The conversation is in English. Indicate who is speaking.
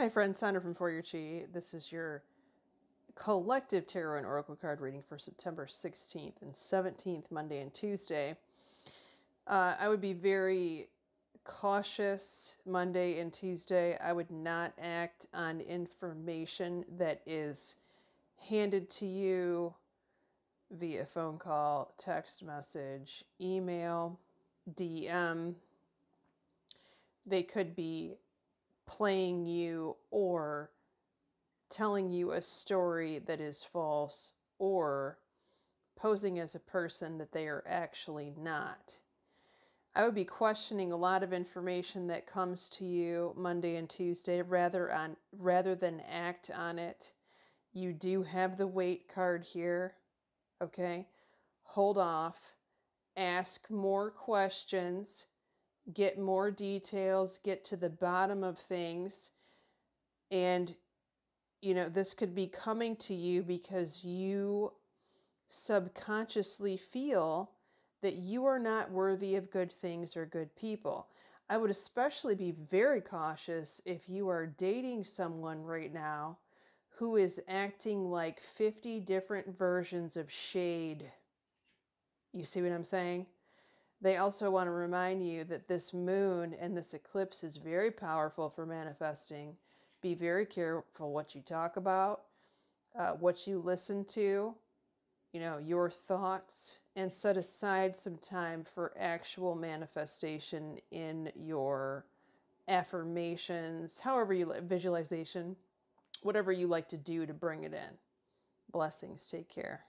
Speaker 1: Hi, friends. Sondra from For Your Chi. This is your collective tarot and oracle card reading for September 16th and 17th, Monday and Tuesday. Uh, I would be very cautious Monday and Tuesday. I would not act on information that is handed to you via phone call, text message, email, DM. They could be playing you or telling you a story that is false or posing as a person that they are actually not. I would be questioning a lot of information that comes to you Monday and Tuesday rather on rather than act on it. You do have the wait card here. Okay? Hold off. Ask more questions get more details, get to the bottom of things. And, you know, this could be coming to you because you subconsciously feel that you are not worthy of good things or good people. I would especially be very cautious if you are dating someone right now who is acting like 50 different versions of shade. You see what I'm saying? They also want to remind you that this moon and this eclipse is very powerful for manifesting. Be very careful what you talk about, uh, what you listen to, you know, your thoughts, and set aside some time for actual manifestation in your affirmations, however you like, visualization, whatever you like to do to bring it in. Blessings. Take care.